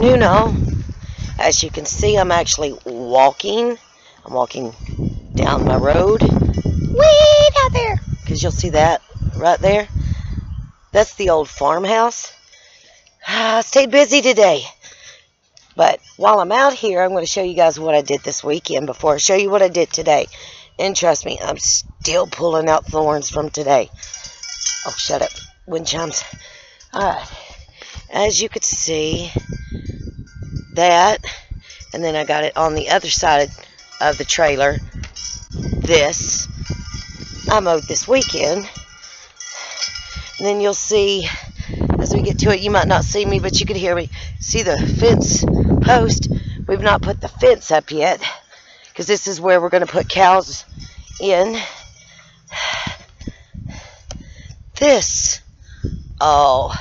afternoon all. As you can see, I'm actually walking. I'm walking down my road. Way out there. Because you'll see that right there. That's the old farmhouse. Ah, I stayed busy today. But while I'm out here, I'm going to show you guys what I did this weekend before I show you what I did today. And trust me, I'm still pulling out thorns from today. Oh, shut up. Wind chimes. Alright. As you could see, that, and then I got it on the other side of the trailer, this, I mowed this weekend. And then you'll see, as we get to it, you might not see me, but you could hear me. See the fence post? We've not put the fence up yet, because this is where we're going to put cows in. This, all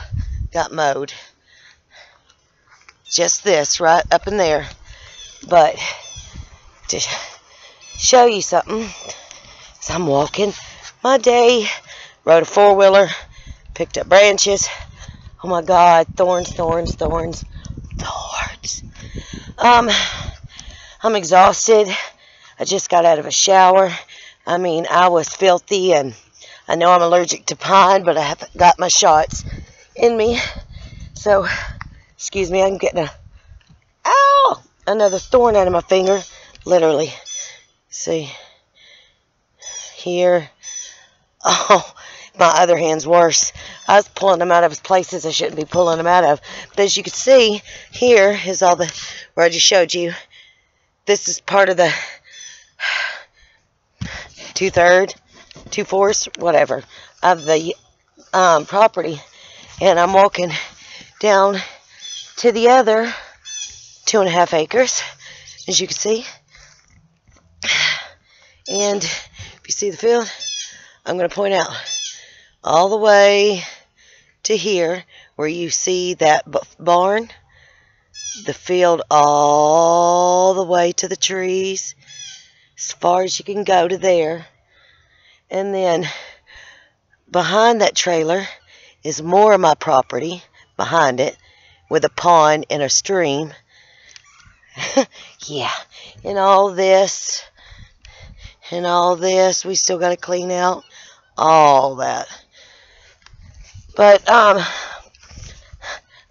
got mowed. Just this, right up in there. But, to show you something, as I'm walking my day, rode a four-wheeler, picked up branches. Oh my God, thorns, thorns, thorns, thorns. Um, I'm exhausted. I just got out of a shower. I mean, I was filthy, and I know I'm allergic to pine, but I haven't got my shots in me. So, excuse me, I'm getting a, ow, another thorn out of my finger, literally. See, here. Oh, my other hand's worse. I was pulling them out of places I shouldn't be pulling them out of. But as you can see, here is all the, where I just showed you. This is part of the two-third, two-fourths, whatever, of the um, property. And I'm walking down to the other two and a half acres, as you can see. And if you see the field, I'm going to point out all the way to here where you see that barn, the field all the way to the trees, as far as you can go to there. And then behind that trailer is more of my property behind it with a pond and a stream. yeah, and all this and all this we still got to clean out all that. But um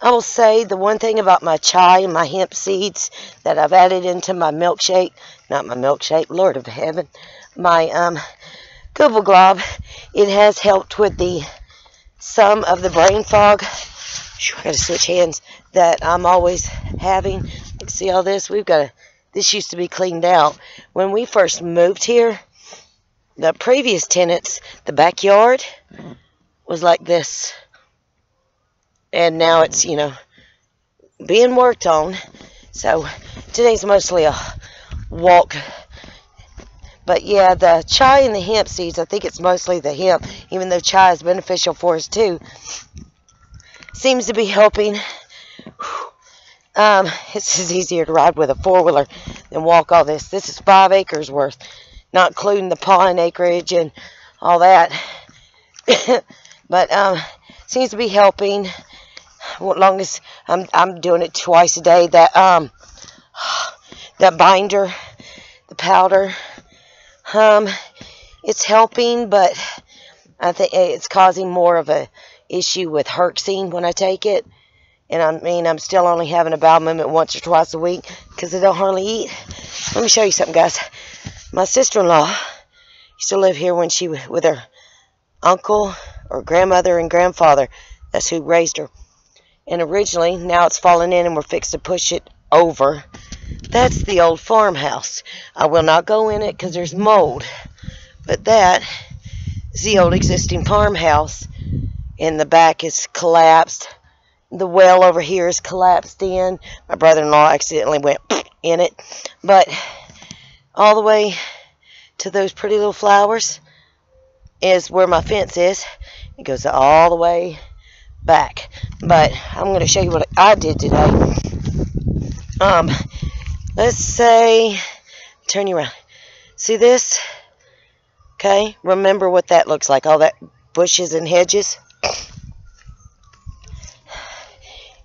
I will say the one thing about my chai and my hemp seeds that I've added into my milkshake, not my milkshake, Lord of Heaven, my um, Google Glob, it has helped with the some of the brain fog. I got to switch hands that I'm always having. See all this? We've got to, this used to be cleaned out. When we first moved here, the previous tenants, the backyard was like this and now it's, you know, being worked on. So today's mostly a walk. But yeah, the chai and the hemp seeds, I think it's mostly the hemp, even though chai is beneficial for us too, seems to be helping. Um, it's just easier to ride with a four-wheeler than walk all this. This is five acres worth, not including the pond acreage and all that. but um, seems to be helping long as I'm I'm doing it twice a day. That um that binder, the powder, um, it's helping, but I think it's causing more of a issue with herxing when I take it. And I mean, I'm still only having a bowel movement once or twice a week because I don't hardly eat. Let me show you something, guys. My sister-in-law used to live here when she was with her uncle or grandmother and grandfather. That's who raised her. And originally, now it's fallen in and we're fixed to push it over. That's the old farmhouse. I will not go in it because there's mold. But that is the old existing farmhouse. And the back is collapsed. The well over here is collapsed in. My brother-in-law accidentally went in it. But all the way to those pretty little flowers is where my fence is. It goes all the way back. But I'm going to show you what I did today. Um, let's say, turn you around. See this? Okay, remember what that looks like. All that bushes and hedges.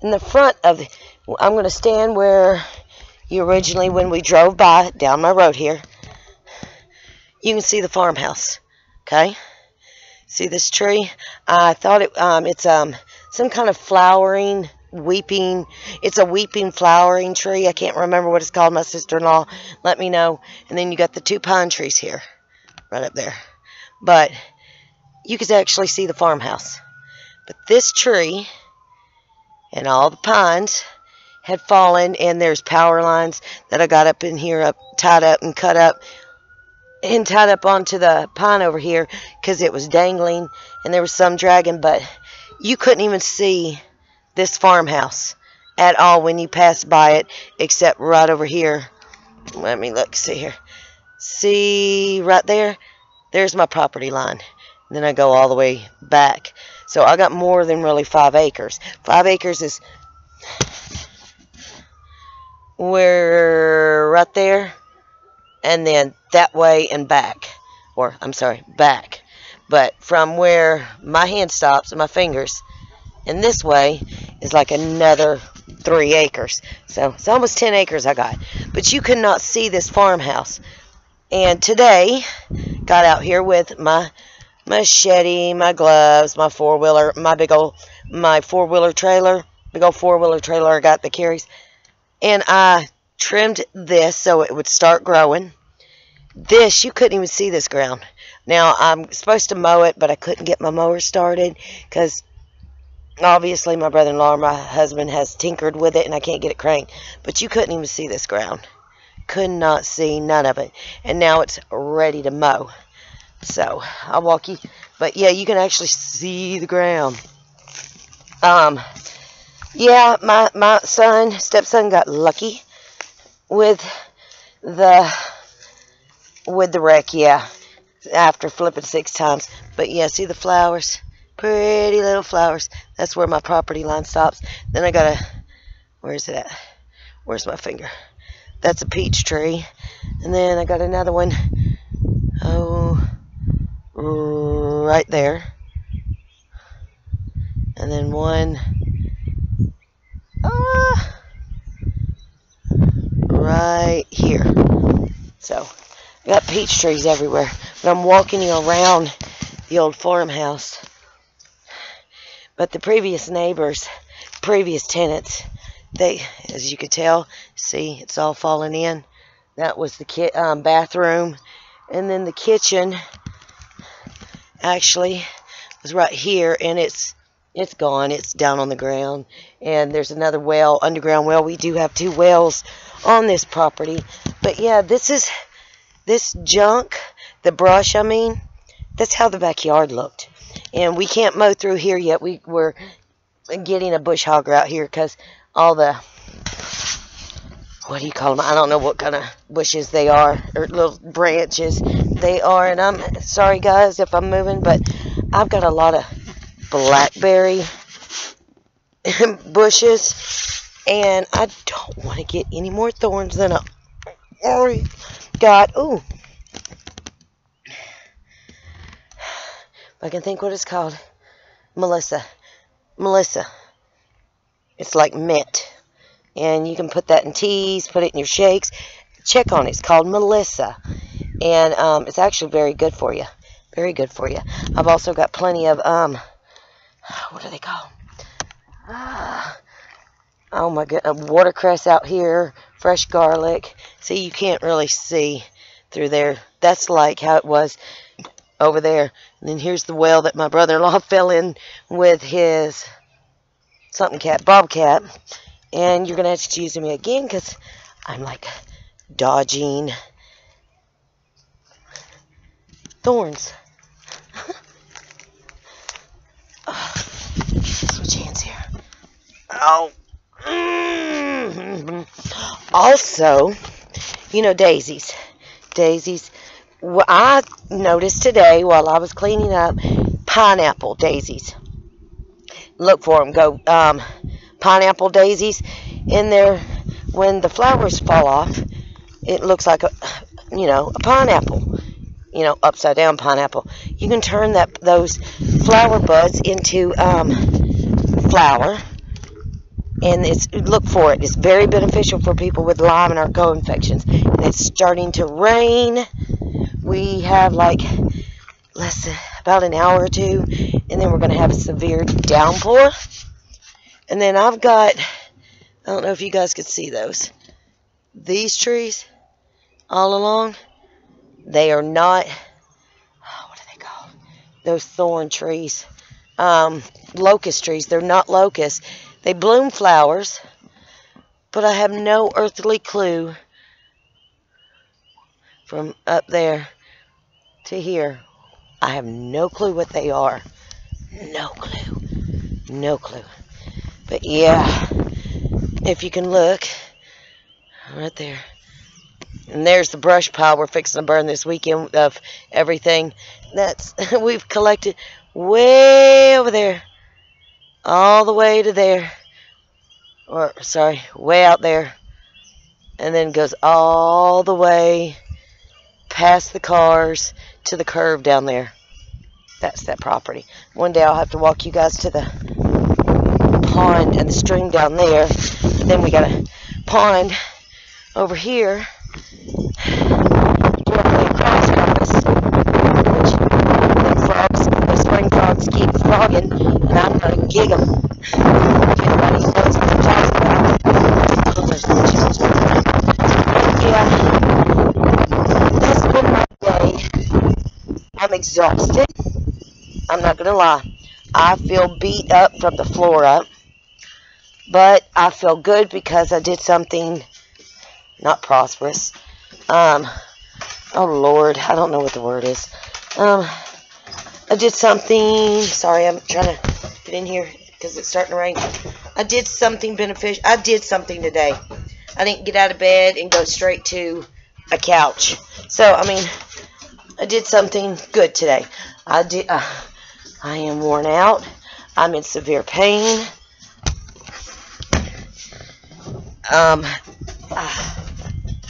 In the front of I'm going to stand where you originally, when we drove by down my road here, you can see the farmhouse. Okay? See this tree? I thought it, um, it's um, some kind of flowering, weeping, it's a weeping flowering tree. I can't remember what it's called. My sister-in-law let me know. And then you got the two pine trees here, right up there. But you could actually see the farmhouse. But this tree and all the pines had fallen and there's power lines that I got up in here up tied up and cut up and tied up onto the pine over here because it was dangling and there was some dragging but you couldn't even see this farmhouse at all when you passed by it except right over here. Let me look see here. See right there? There's my property line. And then I go all the way back so I got more than really five acres. Five acres is where right there and then that way and back. Or I'm sorry back. But from where my hand stops and my fingers and this way is like another three acres. So it's almost 10 acres I got. But you could not see this farmhouse. And today got out here with my machete my gloves my four-wheeler my big old my four-wheeler trailer big old four-wheeler trailer I got that carries and I trimmed this so it would start growing. This, you couldn't even see this ground. Now, I'm supposed to mow it, but I couldn't get my mower started because obviously my brother-in-law my husband has tinkered with it and I can't get it cranked. But you couldn't even see this ground. Could not see none of it. And now it's ready to mow. So, I'll walk you. But yeah, you can actually see the ground. Um, yeah, my, my son, stepson got lucky with the with the wreck, yeah. After flipping six times. But yeah, see the flowers? Pretty little flowers. That's where my property line stops. Then I got a where's it at? Where's my finger? That's a peach tree. And then I got another one. Right there. And then one uh, right here. So, got peach trees everywhere. But I'm walking you around the old farmhouse. But the previous neighbors, previous tenants, they, as you could tell, see, it's all falling in. That was the um, bathroom. And then the kitchen actually was right here, and it's it's gone. It's down on the ground. And there's another well, underground well. We do have two wells on this property. But yeah, this is, this junk, the brush, I mean, that's how the backyard looked. And we can't mow through here yet. We, we're getting a bush hogger out here because all the, what do you call them? I don't know what kind of bushes they are, or little branches they are. And I'm sorry, guys, if I'm moving, but I've got a lot of blackberry bushes. And I don't want to get any more thorns than I already got. Ooh. I can think what it's called. Melissa. Melissa. It's like mint. And you can put that in teas, put it in your shakes. Check on it. It's called Melissa. And um, it's actually very good for you. Very good for you. I've also got plenty of um, what do they call? Ah, oh my god, watercress out here, fresh garlic. See, you can't really see through there. That's like how it was over there. And then here's the well that my brother-in-law fell in with his something cat, bobcat. And you're going to have to excuse me again because I'm like dodging thorns. switch hands here. Oh. Mm-hmm. Also, you know daisies. Daisies. Well, I noticed today while I was cleaning up pineapple daisies. Look for them. Go um, pineapple daisies in there. When the flowers fall off, it looks like a, you know, a pineapple you know, upside down pineapple. You can turn that those flower buds into um, flour and it's look for it. It's very beneficial for people with Lyme and our co-infections. And it's starting to rain. We have like less about an hour or two, and then we're going to have a severe downpour. And then I've got, I don't know if you guys could see those. These trees all along, they are not, oh, what are they called? Those thorn trees. Um, locust trees. They're not locusts. They bloom flowers, but I have no earthly clue from up there to here. I have no clue what they are. No clue. No clue. But yeah, if you can look, right there. And there's the brush pile we're fixing to burn this weekend of everything. That's we've collected way over there. All the way to there. Or sorry, way out there. And then goes all the way past the cars to the curve down there. That's that property. One day I'll have to walk you guys to the pond and the stream down there. And then we got a pond over here across from which the frogs, the spring frogs keep frogging, and I'm going to gig them. If anybody knows what I'm talking about. Oh, there's no. Yeah, that's been my day. I'm exhausted. I'm not going to lie. I feel beat up from the floor up. But I feel good because I did something not prosperous. Um, oh Lord, I don't know what the word is. Um, I did something. Sorry, I'm trying to get in here because it's starting to rain. I did something beneficial. I did something today. I didn't get out of bed and go straight to a couch. So, I mean, I did something good today. I did. Uh, I am worn out. I'm in severe pain. Um,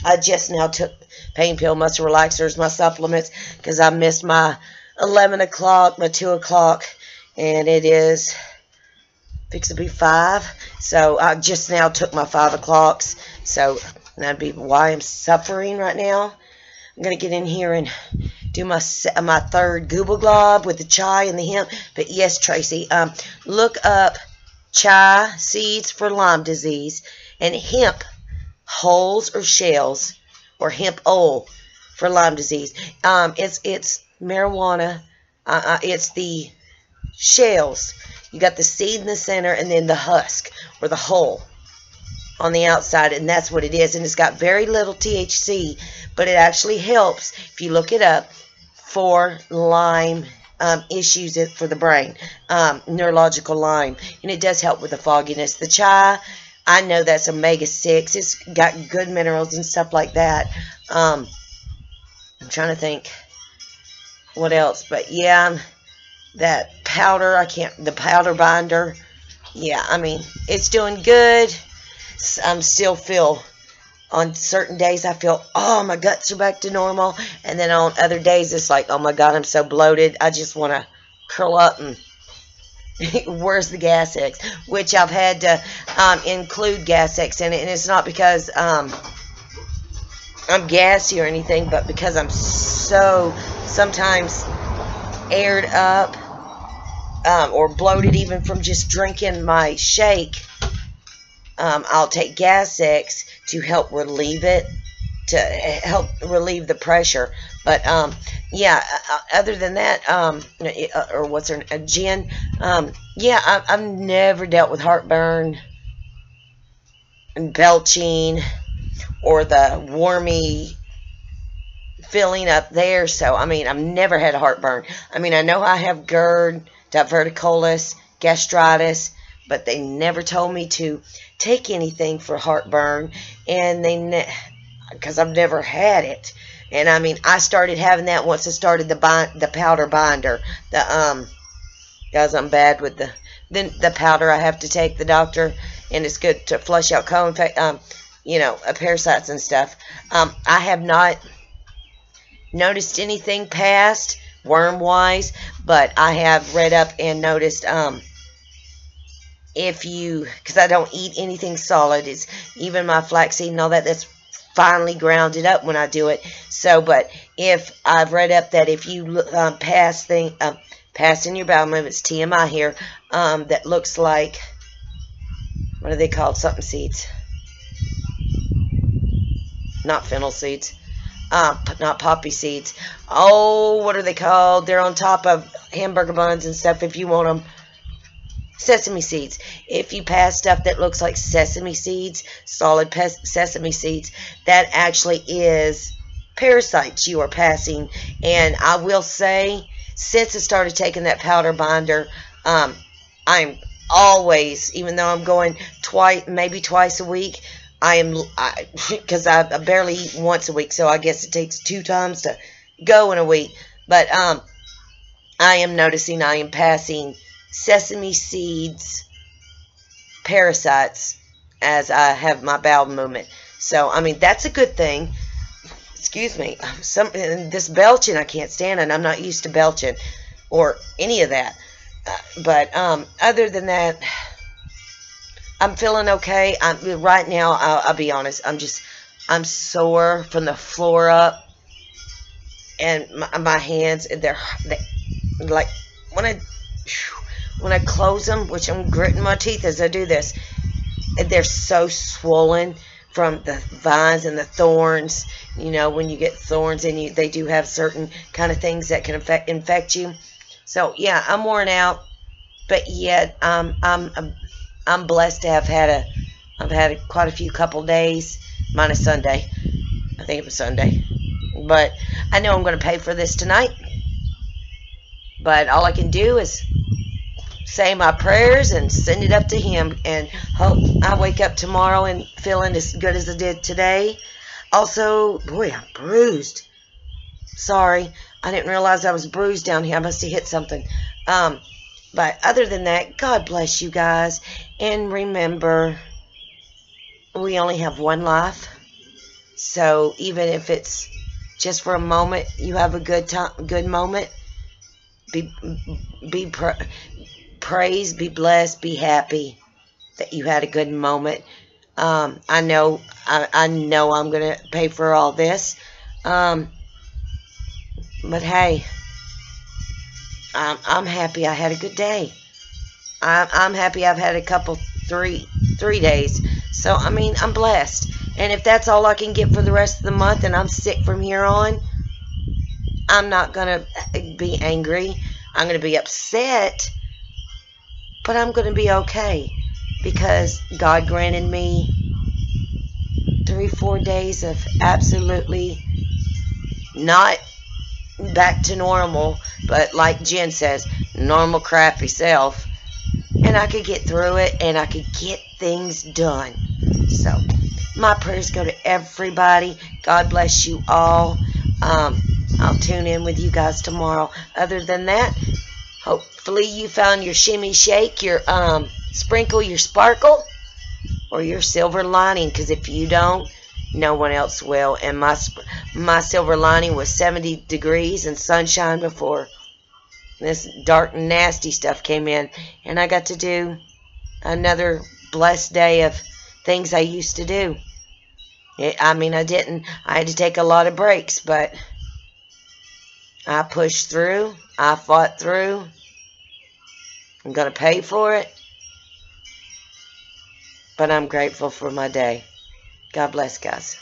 I just now took pain pill, muscle relaxers, my supplements, because I missed my 11 o'clock, my 2 o'clock, and it is fix to be 5. So I just now took my 5 o'clocks, so that'd be why I'm suffering right now. I'm going to get in here and do my my third Google Glob with the chai and the hemp. But yes, Tracy, um, look up chai seeds for Lyme disease and hemp hulls or shells or hemp oil for Lyme disease. Um, it's it's marijuana. Uh, uh, it's the shells. You got the seed in the center and then the husk or the hull on the outside, and that's what it is. And it's got very little THC, but it actually helps if you look it up for Lyme um, issues for the brain, um, neurological Lyme, and it does help with the fogginess. The chai I know that's omega 6. It's got good minerals and stuff like that. Um, I'm trying to think what else. But yeah, that powder, I can't, the powder binder. Yeah, I mean, it's doing good. I'm still feel, on certain days I feel, oh, my guts are back to normal. And then on other days it's like, oh my God, I'm so bloated. I just want to curl up and where's the gas X? Which I've had to um, include gas X in it, and it's not because um, I'm gassy or anything, but because I'm so sometimes aired up um, or bloated even from just drinking my shake. Um, I'll take gas X to help relieve it to help relieve the pressure. But um, yeah, uh, uh, other than that, um, uh, or what's her a Jen? Um, yeah, I, I've never dealt with heartburn and belching or the warmy feeling up there. So I mean, I've never had a heartburn. I mean, I know I have GERD, diverticulitis, gastritis, but they never told me to take anything for heartburn, and they because I've never had it. And I mean, I started having that once I started the bind, the powder binder. The um, guys, I'm bad with the then the powder. I have to take the doctor, and it's good to flush out co um, you know, uh, parasites and stuff. Um, I have not noticed anything past worm wise, but I have read up and noticed um if you, because I don't eat anything solid, it's even my flaxseed and all that, that's finely grounded up when I do it. So, but if I've read up that if you um, pass thing, um, pass in your bowel movements, TMI here, um, that looks like, what are they called? Something seeds. Not fennel seeds. Uh, not poppy seeds. Oh, what are they called? They're on top of hamburger buns and stuff if you want them sesame seeds. If you pass stuff that looks like sesame seeds, solid sesame seeds, that actually is parasites you are passing. And I will say, since I started taking that powder binder, um, I'm always, even though I'm going twice, maybe twice a week, I am, because I, I, I, barely eat once a week, so I guess it takes two times to go in a week. But um, I am noticing I am passing sesame seeds parasites as I have my bowel movement. So, I mean, that's a good thing. Excuse me. Some This belching, I can't stand and I'm not used to belching or any of that. Uh, but um, other than that, I'm feeling okay. I'm Right now, I'll, I'll be honest, I'm just, I'm sore from the floor up. And my, my hands, they're, they, like, when I... Whew, when I close them, which I'm gritting my teeth as I do this, they're so swollen from the vines and the thorns. You know, when you get thorns and you, they do have certain kind of things that can affect, infect you. So, yeah, I'm worn out, but yet um, I'm, I'm, I'm blessed to have had a, I've had a, quite a few couple days, minus Sunday. I think it was Sunday. But I know I'm going to pay for this tonight. But all I can do is say my prayers and send it up to him and hope I wake up tomorrow and feeling as good as I did today. Also, boy, I'm bruised. Sorry, I didn't realize I was bruised down here. I must have hit something. Um, but other than that, God bless you guys. And remember, we only have one life. So even if it's just for a moment, you have a good time, good moment. Be be praise, be blessed, be happy that you had a good moment. Um, I know, I, I know I'm going to pay for all this. Um, but hey, I'm, I'm happy I had a good day. I'm, I'm happy I've had a couple, three, three days. So, I mean, I'm blessed. And if that's all I can get for the rest of the month and I'm sick from here on, I'm not going to be angry. I'm going to be upset but I'm going to be okay because God granted me three, four days of absolutely not back to normal, but like Jen says, normal crappy self. And I could get through it and I could get things done. So, my prayers go to everybody. God bless you all. Um, I'll tune in with you guys tomorrow. Other than that, Hopefully you found your shimmy shake, your um, sprinkle, your sparkle, or your silver lining. Because if you don't, no one else will. And my my silver lining was 70 degrees and sunshine before this dark nasty stuff came in. And I got to do another blessed day of things I used to do. It, I mean, I didn't. I had to take a lot of breaks, but I pushed through. I fought through. I'm going to pay for it. But I'm grateful for my day. God bless, guys.